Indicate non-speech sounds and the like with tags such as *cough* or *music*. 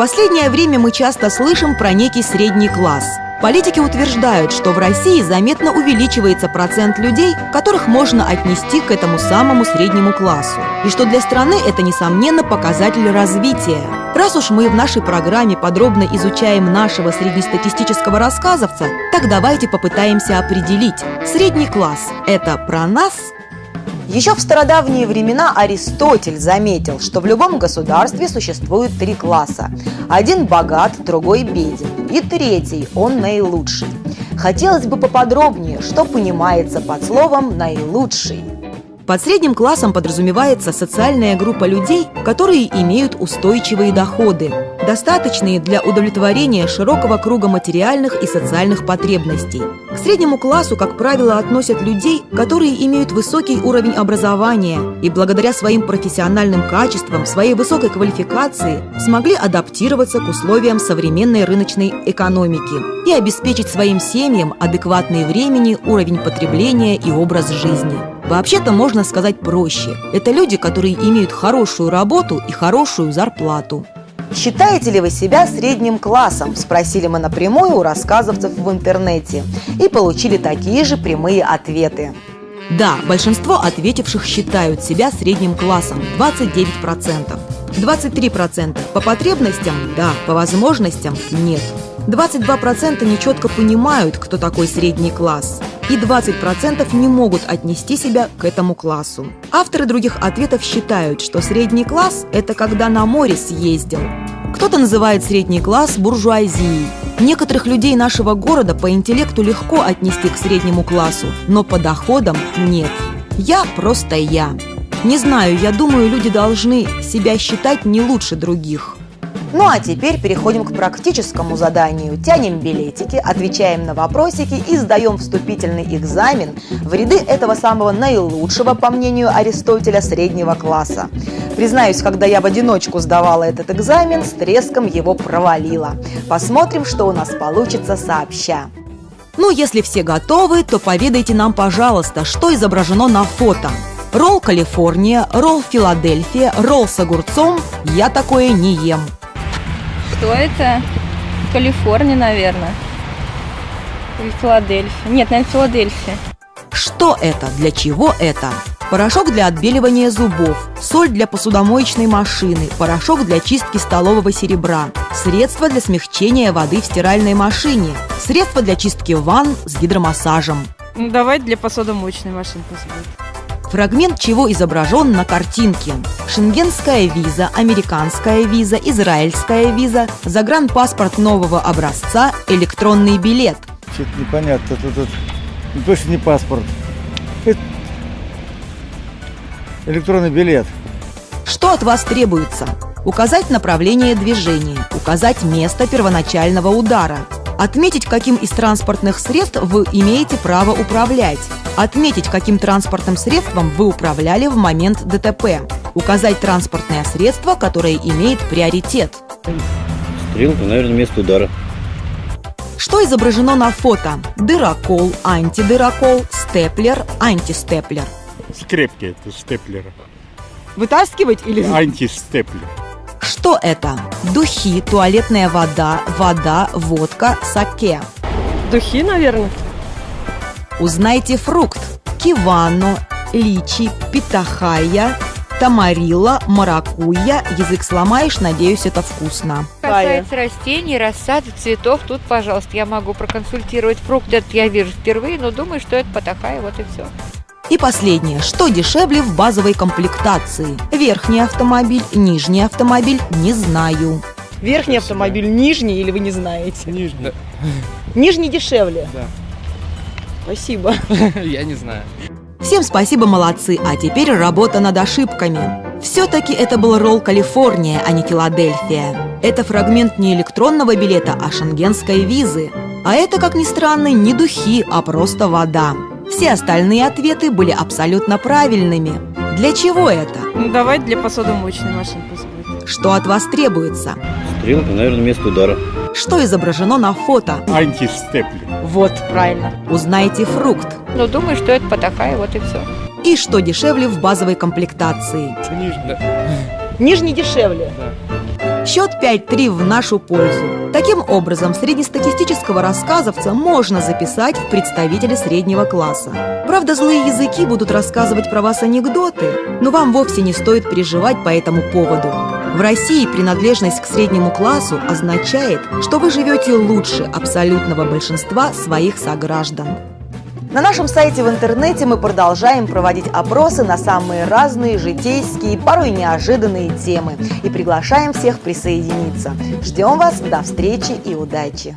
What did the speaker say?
последнее время мы часто слышим про некий средний класс. Политики утверждают, что в России заметно увеличивается процент людей, которых можно отнести к этому самому среднему классу. И что для страны это, несомненно, показатель развития. Раз уж мы в нашей программе подробно изучаем нашего среднестатистического рассказовца, так давайте попытаемся определить, средний класс – это про нас еще в стародавние времена Аристотель заметил, что в любом государстве существует три класса. Один богат, другой беден, и третий – он наилучший. Хотелось бы поподробнее, что понимается под словом «наилучший». Под средним классом подразумевается социальная группа людей, которые имеют устойчивые доходы, достаточные для удовлетворения широкого круга материальных и социальных потребностей. К среднему классу, как правило, относят людей, которые имеют высокий уровень образования и благодаря своим профессиональным качествам, своей высокой квалификации смогли адаптироваться к условиям современной рыночной экономики и обеспечить своим семьям адекватный времени, уровень потребления и образ жизни. Вообще-то можно сказать проще. Это люди, которые имеют хорошую работу и хорошую зарплату. Считаете ли вы себя средним классом? Спросили мы напрямую у рассказовцев в интернете. И получили такие же прямые ответы. Да, большинство ответивших считают себя средним классом – 29%. 23% по потребностям – да, по возможностям – нет. 22% нечетко понимают, кто такой средний класс и 20% не могут отнести себя к этому классу. Авторы других ответов считают, что средний класс – это когда на море съездил. Кто-то называет средний класс буржуазией. Некоторых людей нашего города по интеллекту легко отнести к среднему классу, но по доходам нет. Я просто я. Не знаю, я думаю, люди должны себя считать не лучше других. Ну а теперь переходим к практическому заданию. Тянем билетики, отвечаем на вопросики и сдаем вступительный экзамен в ряды этого самого наилучшего, по мнению Аристотеля, среднего класса. Признаюсь, когда я в одиночку сдавала этот экзамен, с треском его провалила. Посмотрим, что у нас получится сообща. Ну, если все готовы, то поведайте нам, пожалуйста, что изображено на фото. Ролл Калифорния, ролл Филадельфия, ролл с огурцом – я такое не ем. Что это? Калифорния, наверное. Или Филадельфия. Нет, наверное, Филадельфия. Что это? Для чего это? Порошок для отбеливания зубов, соль для посудомоечной машины, порошок для чистки столового серебра, средство для смягчения воды в стиральной машине, средство для чистки ванн с гидромассажем. Ну, давай для посудомоечной машины посмотрим. Фрагмент чего изображен на картинке. Шенгенская виза, американская виза, израильская виза, загранпаспорт нового образца, электронный билет. Что-то непонятно. Тут, тут, тут точно не паспорт. Это электронный билет. Что от вас требуется? Указать направление движения, указать место первоначального удара, отметить, каким из транспортных средств вы имеете право управлять, отметить, каким транспортным средством вы управляли в момент ДТП, указать транспортное средство, которое имеет приоритет. Стрелка, наверное, место удара. Что изображено на фото? Дырокол, антидырокол, степлер, антистеплер. Скрепки это степлера. Вытаскивать или... Антистеплер. Что это? Духи, туалетная вода, вода, водка, саке. Духи, наверное. Узнайте фрукт. Кивано, личи, питахая, тамарила, маракуйя. Язык сломаешь, надеюсь, это вкусно. Касается растений, рассад, цветов, тут, пожалуйста, я могу проконсультировать. Фрукт этот я вижу впервые, но думаю, что это патахая, вот и все. И последнее. Что дешевле в базовой комплектации? Верхний автомобиль, нижний автомобиль? Не знаю. Верхний автомобиль, нижний или вы не знаете? Нижний. Нижний дешевле? Да. Спасибо. *laughs* Я не знаю. Всем спасибо, молодцы. А теперь работа над ошибками. Все-таки это был ролл Калифорния, а не Филадельфия. Это фрагмент не электронного билета, а шенгенской визы. А это, как ни странно, не духи, а просто вода. Все остальные ответы были абсолютно правильными. Для чего это? Ну, давай для посудомоечной машины посмотрим. Что от вас требуется? Стрелка, наверное, место удара. Что изображено на фото? Антистеплер. Вот, правильно. Узнайте фрукт. Но думаю, что это патахая, вот и все. И что дешевле в базовой комплектации? Нижний. Нижний дешевле. Счет 5-3 в нашу пользу. Таким образом, среднестатистического рассказовца можно записать в представители среднего класса. Правда, злые языки будут рассказывать про вас анекдоты, но вам вовсе не стоит переживать по этому поводу. В России принадлежность к среднему классу означает, что вы живете лучше абсолютного большинства своих сограждан. На нашем сайте в интернете мы продолжаем проводить опросы на самые разные житейские, порой неожиданные темы и приглашаем всех присоединиться. Ждем вас, до встречи и удачи!